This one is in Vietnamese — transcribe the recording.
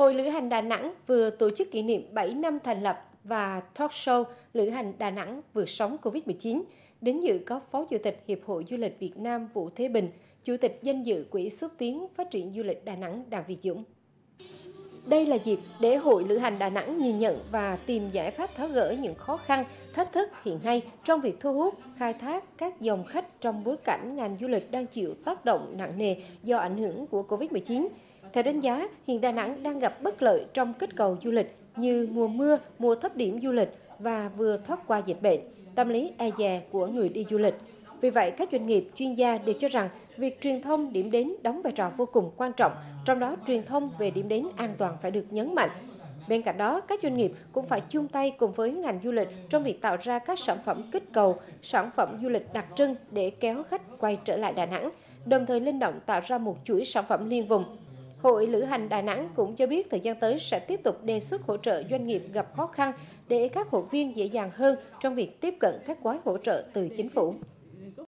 Hội Lữ hành Đà Nẵng vừa tổ chức kỷ niệm 7 năm thành lập và talk show Lữ hành Đà Nẵng vượt sóng Covid-19. Đến dự có Phó Chủ tịch Hiệp hội Du lịch Việt Nam Vũ Thế Bình, Chủ tịch danh dự Quỹ xúc tiến phát triển du lịch Đà Nẵng Đàm Việt Dũng. Đây là dịp để Hội Lữ hành Đà Nẵng nhìn nhận và tìm giải pháp tháo gỡ những khó khăn, thách thức hiện nay trong việc thu hút, khai thác các dòng khách trong bối cảnh ngành du lịch đang chịu tác động nặng nề do ảnh hưởng của Covid-19. Theo đánh giá, hiện Đà Nẵng đang gặp bất lợi trong kích cầu du lịch như mùa mưa, mùa thấp điểm du lịch và vừa thoát qua dịch bệnh, tâm lý e dè của người đi du lịch. Vì vậy, các doanh nghiệp, chuyên gia đều cho rằng việc truyền thông điểm đến đóng vai trò vô cùng quan trọng, trong đó truyền thông về điểm đến an toàn phải được nhấn mạnh. Bên cạnh đó, các doanh nghiệp cũng phải chung tay cùng với ngành du lịch trong việc tạo ra các sản phẩm kích cầu, sản phẩm du lịch đặc trưng để kéo khách quay trở lại Đà Nẵng, đồng thời linh động tạo ra một chuỗi sản phẩm liên vùng. Hội Lữ hành Đà Nẵng cũng cho biết thời gian tới sẽ tiếp tục đề xuất hỗ trợ doanh nghiệp gặp khó khăn để các hội viên dễ dàng hơn trong việc tiếp cận các gói hỗ trợ từ chính phủ.